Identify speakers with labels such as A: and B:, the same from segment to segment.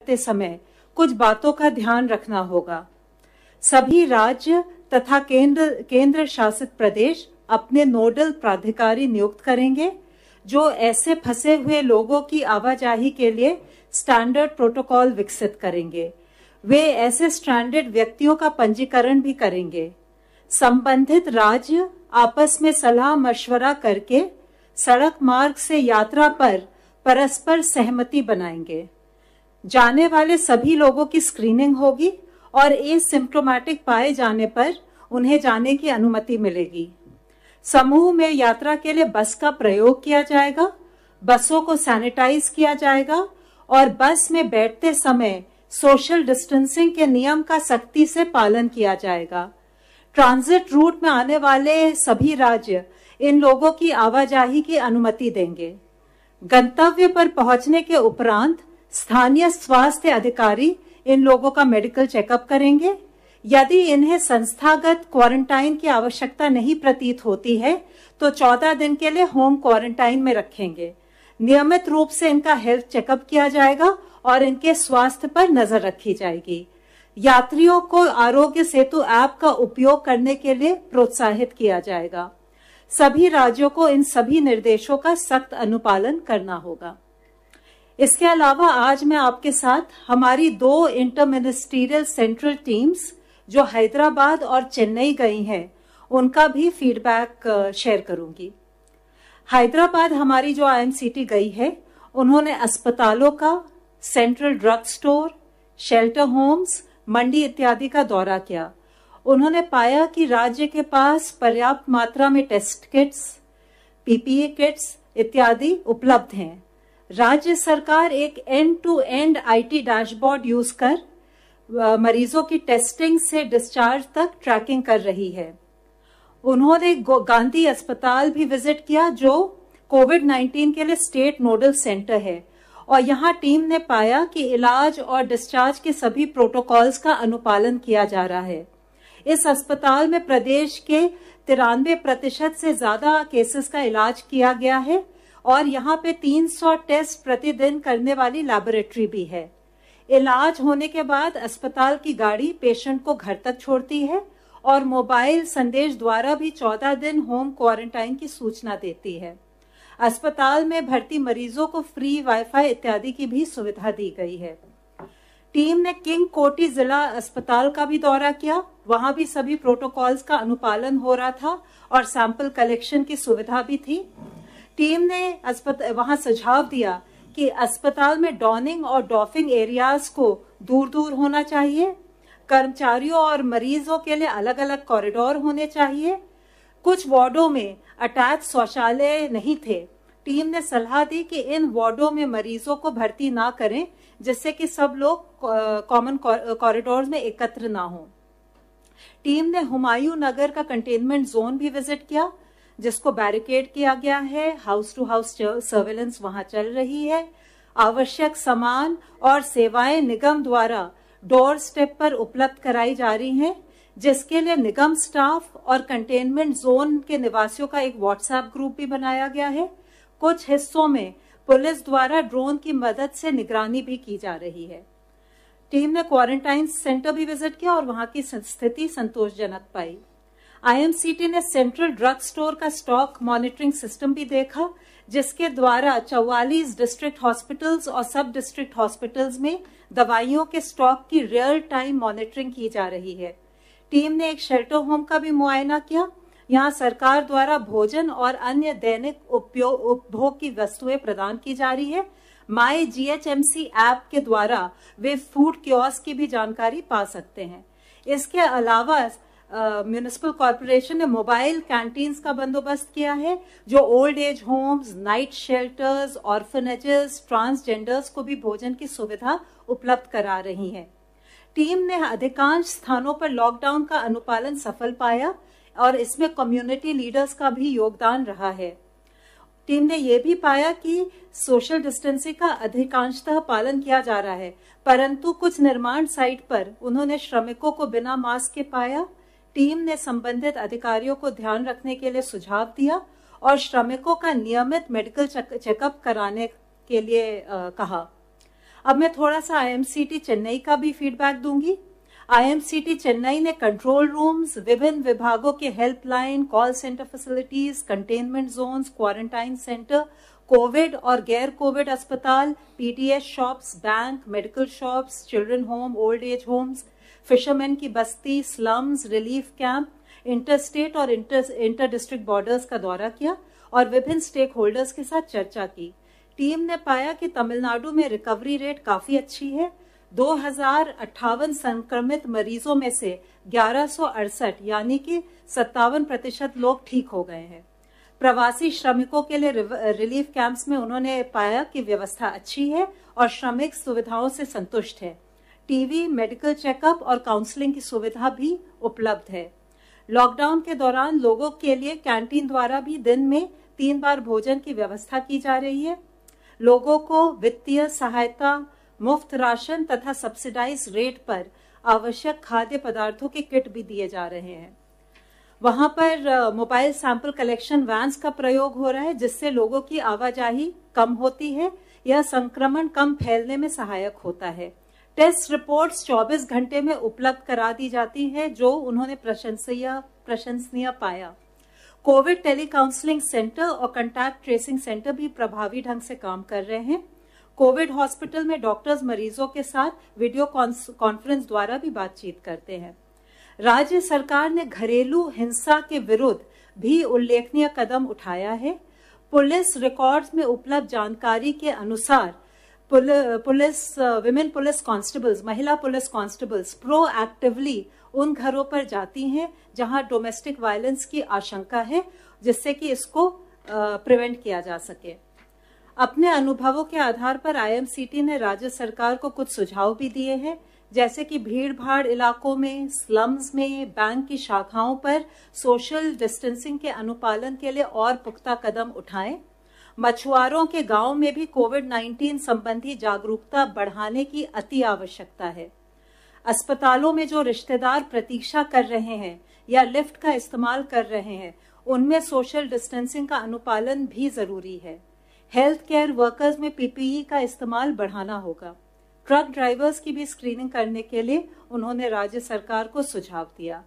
A: करते समय कुछ बातों का ध्यान रखना होगा। सभी राज्य तथा केंद्र केंद्र शासित प्रदेश अपने नोडल प्राधिकारी नियुक्त करेंगे, जो ऐसे फंसे हुए लोगों की आवाजाही के लिए स्टैंडर्ड प्रोटोकॉल विकसित करेंगे। वे ऐसे स्टैंडर्ड व्यक्तियों का पंजीकरण भी करेंगे। संबंधित राज्य आपस में सलाह मशवरा करके सड़क मार्ग से यात्रा पर परस्पर सहमति बनाएँगे। जाने वाले सभी लोगों की स्क्रीनिंग होगी और एसिम्प्टोमेटिक पाए जाने पर उन्हें जाने की अनुमति मिलेगी। समूह में यात्रा के लिए बस का प्रयोग किया जाएगा, बसों को सैनिटाइज किया जाएगा और बस में बैठते समय सोशल डिस्टेंसिंग के नियम का सख्ती से पालन किया जाएगा। ट्रांजिट रूट में आने वाले सभी राज्य इन लोगों की आवाजाही की अनुमति देंगे। गंतव्य पर पहुँचने के उपरांत स्थानीय स्वास्थ्य अधिकारी इन लोगों का मेडिकल चेकअप करेंगे। यदि इन्हें संस्थागत क्वारंटाइन की आवश्यकता नहीं प्रतीत होती है तो 14 दिन के लिए होम क्वारंटाइन में रखेंगे। नियमित रूप से इनका हेल्थ चेकअप किया जाएगा और इनके स्वास्थ्य पर नज़र रखी जाएगी। यात्रियों को आरोग्य सेतु ऐप का उपयोग करने के लिए प्रोत्साहित किया जाएगा। सभी राज्यों को इन सभी निर्देशों का सख्त अनुपालन करना होगा। इसके अलावा आज मैं आपके साथ हमारी दो इंटरमिनिस्ट्रियल सेंट्रल टीम्स जो हैदराबाद और चेन्नई गई हैं, उनका भी फीडबैक शेयर करूँगी। हैदराबाद हमारी जो आईएमसीटी गई है, उन्होंने अस्पतालों का central drug store shelter homes मंडी इत्यादि का दौरा किया। उन्होंने पाया कि राज्य के पास पर्याप्त मात्रा में टेस्ट किट्स पीपीए किट्स इत्यादि उपलब्ध हैं। राज्य सरकार एक end to end IT dashboard use कर मरीजों की टेस्टिंग से डिस्चार्ज तक ट्रैकिंग कर रही है। उन्होंने गांधी अस्पताल भी विज़िट किया, जो कोविड 19 के लिए स्टेट नोडल सेंटर है। और यहाँ टीम ने पाया कि इलाज और डिस्चार्ज के सभी प्रोटोकॉल्स का अनुपालन किया जा रहा है। इस अस्पताल में प्रदेश के तिरानवे प्रतिशत से ज़्यादा केसेस का इलाज किया गया है। और यहाँ पे 300 टेस्ट प्रतिदिन करने वाली लैबोरेटरी भी है। इलाज होने के बाद अस्पताल की गाड़ी पेशेंट को घर तक छोड़ती है और मोबाइल संदेश द्वारा भी 14 दिन होम क्वारंटाइन की सूचना देती है। अस्पताल में भर्ती मरीजों को फ्री वाईफाई इत्यादि की भी सुविधा दी गई है। टीम ने किंग कोटी जिला अस्पताल का भी दौरा किया। वहाँ भी सभी प्रोटोकॉल्स का अनुपालन हो रहा था और सैंपल कलेक्शन की सुविधा भी थी। टीम ने अस्पताल वहाँ सुझाव दिया कि अस्पताल में डॉनिंग और डॉफिंग एरियाज़ को दूर दूर होना चाहिए। कर्मचारियों और मरीजों के लिए अलग अलग कॉरिडोर होने चाहिए। कुछ वार्डों में अटैच शौचालय नहीं थे। टीम ने सलाह दी कि इन वार्डो में मरीजों को भर्ती ना करें, जिससे कि सब लोग कॉमन कॉरिडोर में एकत्र ना हो। टीम ने हुमायूं नगर का कंटेनमेंट जोन भी विज़िट किया। जिसको बैरिकेड किया गया है हाउस टू हाउस सर्वेलेंस वहाँ चल रही है। आवश्यक सामान और सेवाएँ निगम द्वारा डोर स्टेप पर उपलब्ध कराई जा रही हैं, जिसके लिए निगम स्टाफ और कंटेनमेंट जोन के निवासियों का एक व्हाट्सएप ग्रुप भी बनाया गया है। कुछ हिस्सों में पुलिस द्वारा ड्रोन की मदद से निगरानी भी की जा रही है। टीम ने क्वारंटाइन सेंटर भी विज़िट किया और वहाँ की स्थिति संतोषजनक पाई। आईएमसीटी ने सेंट्रल ड्रग स्टोर का स्टॉक मॉनिटरिंग सिस्टम भी देखा, जिसके द्वारा चौवालीस डिस्ट्रिक्ट हॉस्पिटल्स और सब डिस्ट्रिक्ट हॉस्पिटल्स में दवाइयों के स्टॉक की रियल टाइम मॉनिटरिंग की जा रही है। टीम ने एक शेल्टर होम का भी मुआयना किया। यहाँ सरकार द्वारा भोजन और अन्य दैनिक उपभोग की वस्तुएँ प्रदान की जा रही है। माई जीएचएमसी ऐप के द्वारा वे फ़ूड क्योस की भी जानकारी पा सकते हैं। इसके अलावा म्यूनिसिपल कॉरपोरेशन ने मोबाइल कैंटीन्स का बंदोबस्त किया है, जो old age homes night shelters orphanages transgenders को भी भोजन की सुविधा उपलब्ध करा रही है। टीम ने अधिकांश स्थानों पर लॉकडाउन का अनुपालन सफल पाया और इसमें कम्युनिटी लीडर्स का भी योगदान रहा है। टीम ने यह भी पाया कि सोशल डिस्टेंसिंग का अधिकांशतः पालन किया जा रहा है, परंतु कुछ निर्माण साइट पर उन्होंने श्रमिकों को बिना मास्क के पाया टीम ने संबंधित अधिकारियों को ध्यान रखने के लिए सुझाव दिया और श्रमिकों का नियमित मेडिकल चेकअप कराने के लिए आ, कहा। अब मैं थोड़ा सा आईएमसीटी चेन्नई का भी फीडबैक दूँगी। आईएमसीटी चेन्नई ने कंट्रोल रूम्स विभिन्न विभागों के helpline call centre facilities containment zones quarantine centre covid और गैर कोविड अस्पताल PTS shops bank medical shops children home old age homes fisherman की बस्ती slums relief camp inter state और इंटर इंटर डिस्ट्रिक्ट बॉर्डर्स का दौरा किया और विभिन्न स्टेक होल्डर्स के साथ चर्चा की। टीम ने पाया कि तमिलनाडु में रिकवरी रेट काफ़ी अच्छी है। दो हज़ार अट्ठावन संक्रमित मरीजों में से ग्यारह यानी कि सत्तावन प्रतिशत लोग ठीक हो गए हैं। प्रवासी श्रमिकों के लिए रिलीफ कैंप्स में उन्होंने पाया कि व्यवस्था अच्छी है और श्रमिक सुविधाओं से संतुष्ट है। टीवी, मेडिकल चेकअप और काउंसलिंग की सुविधा भी उपलब्ध है। लॉकडाउन के दौरान लोगों के लिए कैंटीन द्वारा भी दिन में तीन बार भोजन की व्यवस्था की जा रही है। लोगों को वित्तीय सहायता, मुफ़्त राशन तथा सब्सिडाइज रेट पर आवश्यक खाद्य पदार्थों के किट भी दिए जा रहे हैं। वहाँ पर मोबाइल सैंपल कलेक्शन वैन्स का प्रयोग हो रहा है, जिससे लोगों की आवाजाही कम होती है यह संक्रमण कम फैलने में सहायक होता है। टेस्ट रिपोर्ट्स 24 घंटे में उपलब्ध करा दी जाती है, जो उन्होंने प्रशंसनीय प्रशंसनीय पाया। कोविड टेली काउंसलिंग सेंटर और कंटैक्ट ट्रेसिंग सेंटर भी प्रभावी ढंग से काम कर रहे हैं। कोविड हॉस्पिटल में डॉक्टर्स मरीजों के साथ वीडियो कॉन्फ्रेंस द्वारा भी बातचीत करते हैं। राज्य सरकार ने घरेलू हिंसा के विरुद्ध भी उल्लेखनीय कदम उठाया है। पुलिस रिकॉर्ड्स में उपलब्ध जानकारी के अनुसार पुलिस विमेन पुलिस कांस्टेबल्स महिला पुलिस कांस्टेबल्स प्रोएक्टिवली उन घरों पर जाती हैं जहाँ डोमेस्टिक वायलेंस की आशंका है, जिससे कि इसको प्रिवेंट किया जा सके। अपने अनुभवों के आधार पर आईएमसीटी ने राज्य सरकार को कुछ सुझाव भी दिए हैं, जैसे कि भीड़ भाड़ इलाकों में स्लम्स में बैंक की शाखाओं पर सोशल डिस्टेंसिंग के अनुपालन के लिए और पुख्ता कदम उठाएँ। मछुआरों के गाँव में भी कोविड 19 संबंधी जागरूकता बढ़ाने की अति आवश्यकता है। अस्पतालों में जो रिश्तेदार प्रतीक्षा कर रहे हैं या लिफ्ट का इस्तेमाल कर रहे हैं, उनमें सोशल डिस्टेंसिंग का अनुपालन भी ज़रूरी है। हेल्थ केयर वर्कर्स में पीपीई का इस्तेमाल बढ़ाना होगा। ट्रक ड्राइवर्स की भी स्क्रीनिंग करने के लिए उन्होंने राज्य सरकार को सुझाव दिया।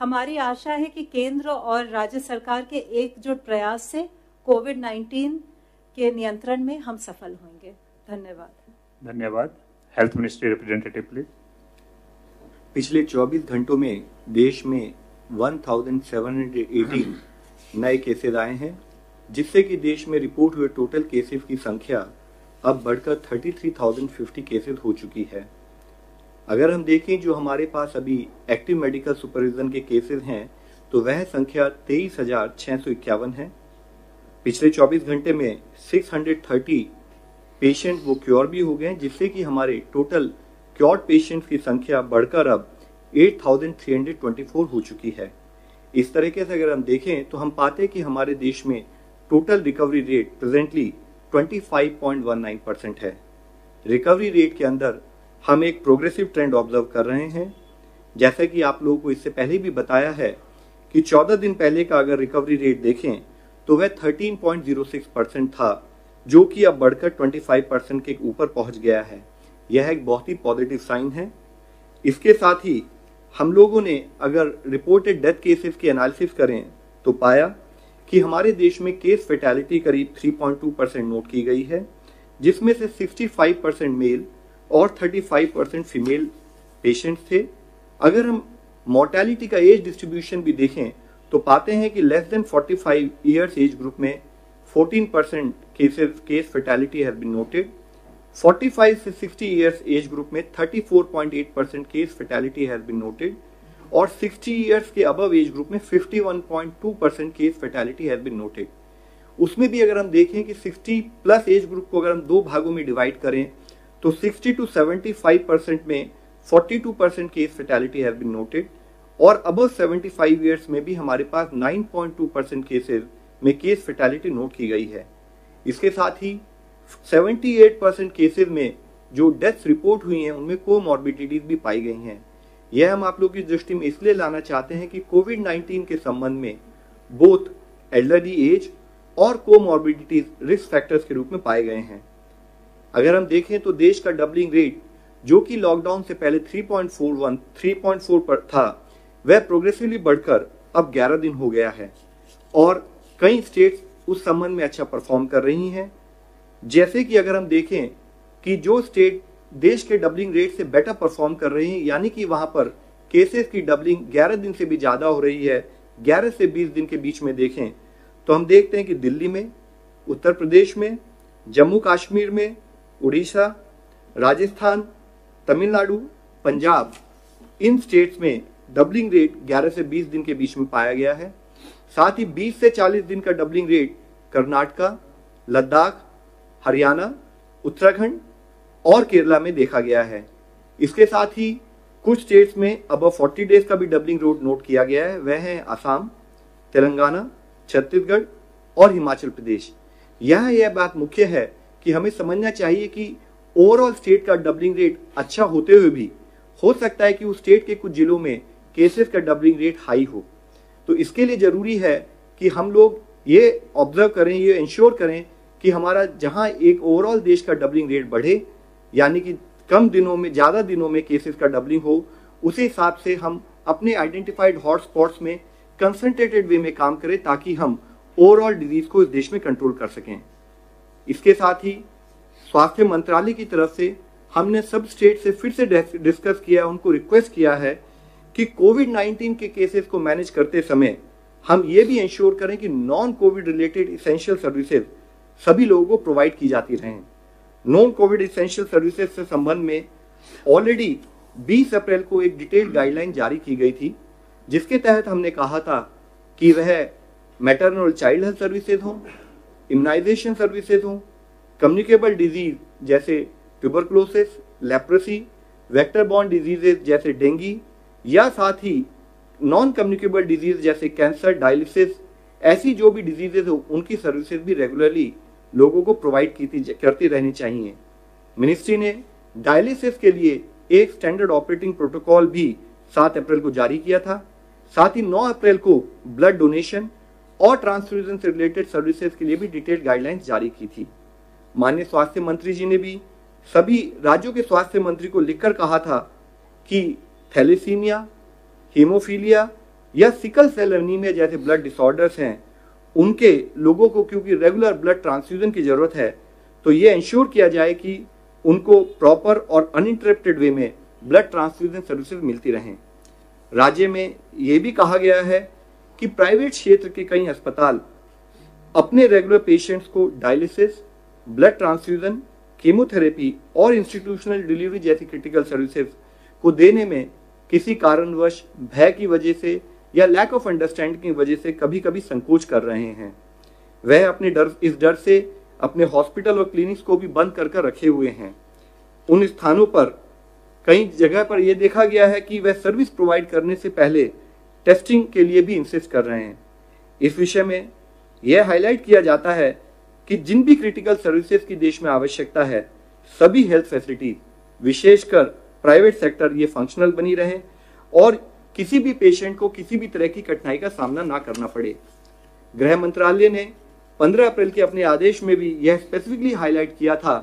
A: हमारी आशा है कि केंद्र और राज्य सरकार के एकजुट प्रयास से कोविड 19 के नियंत्रण में हम सफल होंगे। धन्यवाद।
B: धन्यवाद। हेल्थ मिनिस्ट्री रिप्रेजेंटेटिव प्लीज़
C: पिछले 24 घंटों में देश में 1718 नए केसेस आए हैं जिससे कि देश में रिपोर्ट हुए टोटल केसेस की संख्या अब बढ़कर 33,050 केसेस हो चुकी है। अगर हम देखें जो हमारे पास अभी एक्टिव मेडिकल सुपरविजन के केसेस हैं तो वह संख्या तेईस हज़ार छह सौ इक्यावन है। पिछले 24 घंटे में 630 पेशेंट वो क्योर भी हो गए हैं जिससे कि हमारे टोटल क्योर्ड पेशेंट्स की संख्या बढ़कर अब 8,324 हो चुकी है। इस तरीके से अगर हम देखें तो हम पाते हैं कि हमारे देश में total recovery rate presently 25.19 percent है। रिकवरी रेट के अंदर हम एक प्रोग्रेसिव ट्रेंड ऑब्ज़र्व कर रहे हैं। जैसा कि आप लोगों को इससे पहले भी बताया है कि 14 दिन पहले का अगर रिकवरी रेट देखें तो वह 13.06 परसेंट था, जो कि अब बढ़कर 25 परसेंट के ऊपर पहुँच गया है। यह एक बहुत ही पॉजिटिव साइन है। इसके साथ ही हम लोगों ने अगर रिपोर्टेड डेथ केसेस की एनालिसिस करें तो पाया कि हमारे देश में केस फेटेलिटी करीब 3.2 परसेंट नोट की गई है, जिसमें से 65 परसेंट मेल और 35 परसेंट फीमेल पेशेंट थे। अगर हम मोर्टेलिटी का एज डिस्ट्रीब्यूशन भी देखें तो पाते हैं कि less than 45 years age group में 14 percent cases case fatality has been noted 45 से 60 इयर्स एज ग्रुप में 34.8 percent case fatality has been noted और 60 इयर्स के अबव एज ग्रुप में 51.2 percent case fatality has been noted उसमें भी अगर हम देखें कि 60 प्लस एज ग्रुप को अगर हम दो भागों में डिवाइड करें तो 60 टू 75 परसेंट में 42 percent case fatality has been noted और अब 75 ईयर्स में भी हमारे पास 9.2 परसेंट केसेज में केस फेटेलिटी नोट की गई है। इसके साथ ही 78 परसेंट केसेज में जो डेथ्स रिपोर्ट हुई हैं, उनमें कोमॉर्बिडिटीज भी पाई गई हैं। यह हम आप लोग की दृष्टि में इसलिए लाना चाहते हैं कि कोविड 19 के संबंध में बोथ एल्डरली एज और को कोमॉर्बिडिटीज रिस्क फैक्टर्स के रूप में पाए गए हैं। अगर हम देखें तो देश का डबलिंग रेट जो कि लॉकडाउन से पहले 3.41 3.4 पर था वह प्रोग्रेसिवली बढ़कर अब 11 दिन हो गया है और कई स्टेट्स उस संबंध में अच्छा परफॉर्म कर रही हैं। जैसे कि अगर हम देखें कि जो स्टेट देश के डबलिंग रेट से बेटर परफॉर्म कर रही हैं, यानी कि वहाँ पर केसेस की डबलिंग 11 दिन से भी ज़्यादा हो रही है 11 से 20 दिन के बीच में देखें तो हम देखते हैं कि दिल्ली में, उत्तर प्रदेश में, जम्मू कश्मीर में, उड़ीसा, राजस्थान, तमिलनाडु, पंजाब, इन स्टेट्स में डबलिंग रेट 11 से 20 दिन के बीच में पाया गया है। साथ ही 20 से 40 दिन का डबलिंग रेट कर्नाटका, लद्दाख, हरियाणा, उत्तराखंड और केरला में देखा गया है। इसके साथ ही कुछ स्टेट्स में अब 40 डेज़ का भी डबलिंग रोड नोट किया गया है। वह है आसाम, तेलंगाना, छत्तीसगढ़ और हिमाचल प्रदेश। यह यह बात मुख्य है कि हमें समझना चाहिए कि ओवरऑल स्टेट का डबलिंग रेट अच्छा होते हुए भी हो सकता है कि उस स्टेट के कुछ जिलों में केसेस का डबलिंग रेट हाई हो। तो इसके लिए ज़रूरी है कि हम लोग ये ऑब्ज़र्व करें, ये इंश्योर करें कि हमारा जहाँ एक ओवरऑल देश का डबलिंग रेट बढ़े, यानी कि कम दिनों में, ज़्यादा दिनों में केसेस का डबलिंग हो, उसी हिसाब से हम अपने आइडेंटिफाइड हॉटस्पॉट्स में कंसंट्रेटेड वे में काम करें ताकि हम ओवरऑल डिज़ीज़ को इस देश में कंट्रोल कर सकें। इसके साथ ही स्वास्थ्य मंत्रालय की तरफ़ से हमने सब स्टेट से फिर से डिस्कस किया उनको रिक्वेस्ट किया है कि कोविड 19 के केसेस को मैनेज करते समय हम ये भी इंश्योर करें कि non covid related essential services सभी लोगों को प्रोवाइड की जाती रहें। नॉन कोविड इसेंशियल सर्विसेज़ से संबंध में ऑलरेडी 20 अप्रैल को एक डिटेल्ड गाइडलाइन जारी की गई थी, जिसके तहत हमने कहा था कि वह मैटरनल चाइल्ड हेल्थ सर्विसेज़ हों इम्यूनाइजेशन सर्विसेज़ हों कम्युनिकेबल डिज़ीज़ जैसे tuberculosis leprosy vector borne diseases जैसे डेंगी या साथ ही नॉन कम्युनिकेबल डिज़ीज़ जैसे कैंसर डायलिसिस ऐसी जो भी डिजीजेज हो, उनकी सर्विसेज़ भी रेगुलरली लोगों को प्रोवाइड की करती रहनी चाहिए। मिनिस्ट्री ने डायलिसिस के लिए एक स्टैंडर्ड ऑपरेटिंग प्रोटोकॉल भी 7 अप्रैल को जारी किया था। साथ ही 9 अप्रैल को ब्लड डोनेशन और ट्रांसफ्यूजन से रिलेटेड सर्विसेज़ के लिए भी डिटेल्ड गाइडलाइंस जारी की थी। माननीय स्वास्थ्य मंत्री जी ने भी सभी राज्यों के स्वास्थ्य मंत्री को लिखकर कहा था कि थैलेसीमिया हीमोफीलिया या सिकल सेल एनीमिया जैसे ब्लड डिसऑर्डर्स हैं, उनके लोगों को क्योंकि रेगुलर ब्लड ट्रांसफ्यूजन की ज़रूरत है तो ये इंश्योर किया जाए कि उनको प्रॉपर और अनइंटरप्टेड वे में ब्लड ट्रांसफ्यूजन सर्विसेज़ मिलती रहें। राज्य में ये भी कहा गया है कि प्राइवेट क्षेत्र के कई अस्पताल अपने रेगुलर पेशेंट्स को डायलिसिस ब्लड ट्रांसफ्यूजन कीमोथेरेपी और इंस्टीट्यूशनल डिलीवरी जैसी क्रिटिकल सर्विसेज़ को देने में किसी कारणवश, भय की वजह से या लैक ऑफ़ अंडरस्टैंडिंग की वजह से कभी कभी संकोच कर रहे हैं। वह अपने डर, इस डर से अपने हॉस्पिटल और क्लिनिक्स को भी बंद कर कर रखे हुए हैं। उन स्थानों पर, कई जगह पर यह देखा गया है कि वह सर्विस प्रोवाइड करने से पहले टेस्टिंग के लिए भी इंसिस्ट कर रहे हैं। इस विषय में यह हाईलाइट किया जाता है कि जिन भी क्रिटिकल सर्विसेज़ की देश में आवश्यकता है, सभी हेल्थ फैसिलिटी विशेषकर प्राइवेट सेक्टर ये फंक्शनल बनी रहे और किसी भी पेशेंट को किसी भी तरह की कठिनाई का सामना ना करना पड़े। गृह मंत्रालय ने 15 अप्रैल के अपने आदेश में भी यह स्पेसिफिकली हाईलाइट किया था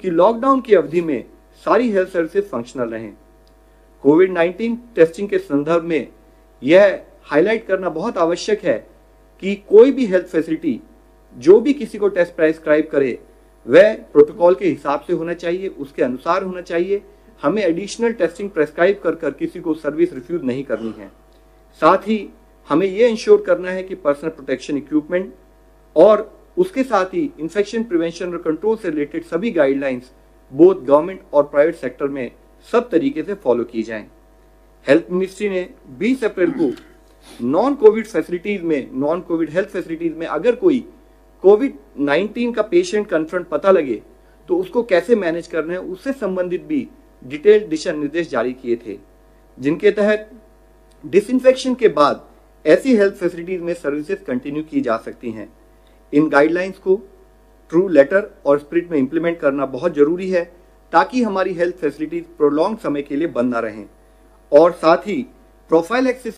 C: कि लॉकडाउन की अवधि में सारी हेल्थ सर्विसेज़ फंक्शनल रहें। कोविड 19 टेस्टिंग के संदर्भ में यह हाईलाइट करना बहुत आवश्यक है कि कोई भी हेल्थ फैसिलिटी जो भी किसी को टेस्ट प्रेस्क्राइब करे, वह प्रोटोकॉल के हिसाब से होना चाहिए, उसके अनुसार होना चाहिए। हमें एडिशनल टेस्टिंग प्रेस्क्राइब कर कर किसी को सर्विस रिफ्यूज नहीं करनी है साथ ही हमें यह इंश्योर करना है कि पर्सनल प्रोटेक्शन इक्विपमेंट और उसके साथ ही इंफेक्शन प्रिवेंशन और कंट्रोल से रिलेटेड सभी गाइडलाइंस बोथ गवर्नमेंट और प्राइवेट सेक्टर में सब तरीके से फॉलो की जाएँ। हेल्थ मिनिस्ट्री ने 20 अप्रैल को नॉन कोविड फैसिलिटीज़ में नॉन कोविड हेल्थ फैसिलिटीज़ में अगर कोई कोविड 19 का पेशेंट कन्फर्म पता लगे तो उसको कैसे मैनेज करना है, उससे संबंधित भी डिटेल्ड दिशा निर्देश जारी किए थे, जिनके तहत डिसइंफेक्शन के बाद ऐसी हेल्थ फैसिलिटीज़ में सर्विसेज़ कंटिन्यू की जा सकती हैं। इन गाइडलाइंस को ट्रू लेटर और स्प्रिट में इंप्लीमेंट करना बहुत ज़रूरी है, ताकि हमारी हेल्थ फैसिलिटीज़ प्रोलॉन्ग समय के लिए बंद ना रहें। और साथ ही प्रोफ़ाइल एक्सेस